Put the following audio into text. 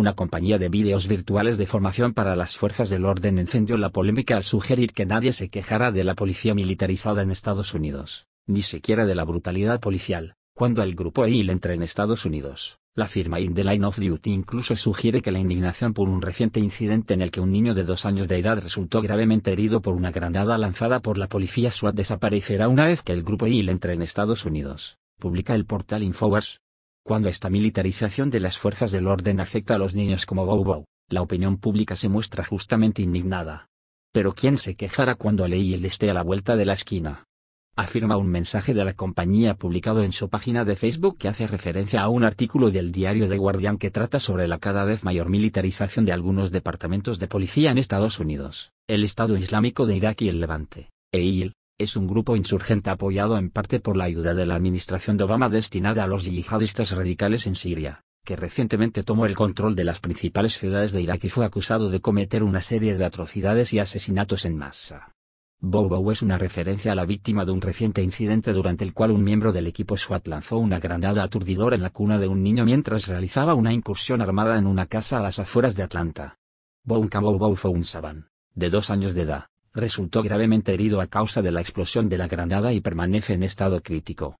Una compañía de vídeos virtuales de formación para las fuerzas del orden encendió la polémica al sugerir que nadie se quejara de la policía militarizada en Estados Unidos, ni siquiera de la brutalidad policial, cuando el grupo EIL entra en Estados Unidos. La firma In the Line of Duty incluso sugiere que la indignación por un reciente incidente en el que un niño de dos años de edad resultó gravemente herido por una granada lanzada por la policía SWAT desaparecerá una vez que el grupo EIL entre en Estados Unidos, publica el portal Infowars. Cuando esta militarización de las fuerzas del orden afecta a los niños como Bow la opinión pública se muestra justamente indignada. Pero ¿quién se quejará cuando EIL esté a la vuelta de la esquina? afirma un mensaje de la compañía publicado en su página de Facebook que hace referencia a un artículo del diario The Guardian que trata sobre la cada vez mayor militarización de algunos departamentos de policía en Estados Unidos, el Estado Islámico de Irak y el Levante. EIL, es un grupo insurgente apoyado en parte por la ayuda de la administración de Obama destinada a los yihadistas radicales en Siria, que recientemente tomó el control de las principales ciudades de Irak y fue acusado de cometer una serie de atrocidades y asesinatos en masa. Bow es una referencia a la víctima de un reciente incidente durante el cual un miembro del equipo SWAT lanzó una granada aturdidora en la cuna de un niño mientras realizaba una incursión armada en una casa a las afueras de Atlanta. Bow fue un Saban, de dos años de edad, resultó gravemente herido a causa de la explosión de la granada y permanece en estado crítico.